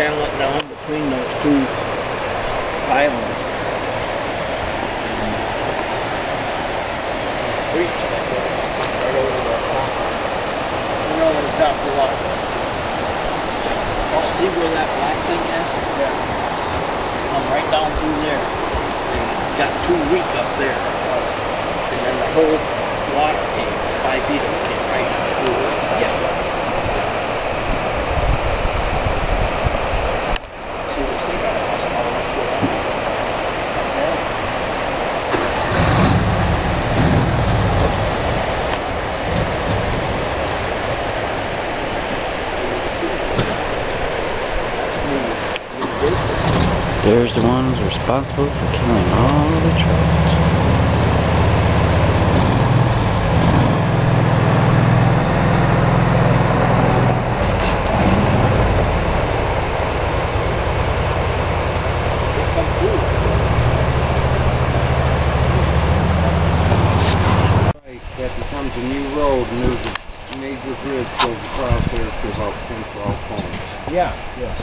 channel it down between those two islands. Creek, right over the top. Right over the top of the water. Oh, see where that black thing is? Yeah. Come right down through there. And got too weak up there. And then the whole water came, five feet of it came right through this. Yeah. See this thing got lost all the way through. Yeah. There's the ones responsible for killing all the trout. That becomes a new road a major bridge goes across there to about ten, twelve homes. Yeah, yeah.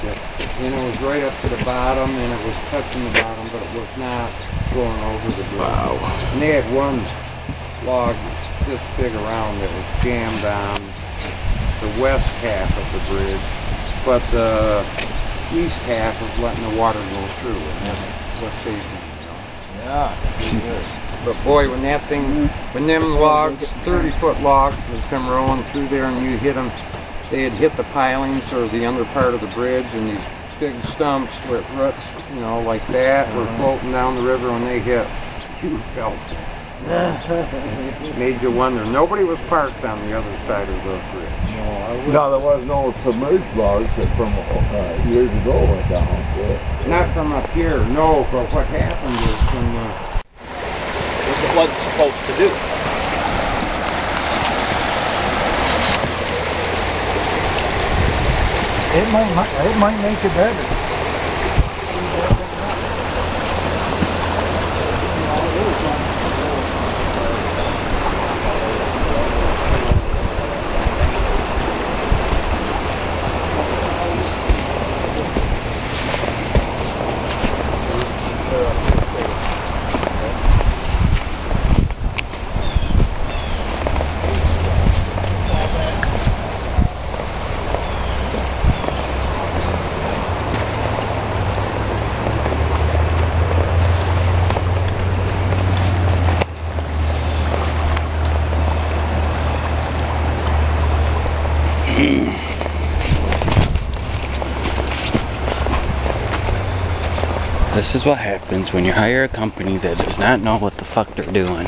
And it was right up to the bottom and it was touching the bottom, but it was not going over the bridge. Wow. And they had one log this big around that was jammed on the west half of the bridge, but the east half was letting the water go through and that's what saved them, you know. Yeah, But boy, when that thing, when them logs, 30 foot logs would come rolling through there and you hit them, they had hit the pilings or the under part of the bridge and these big stumps with roots, you know, like that were floating down the river when they hit. You felt it. Made you wonder. Nobody was parked on the other side of the bridge. No, there was no submerged logs that from uh, years ago went down. Yeah. Not from up here, no, but what happened is from the What it wasn't supposed to do. It might, it might make it better. This is what happens when you hire a company that does not know what the fuck they're doing.